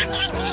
Ha ha ha!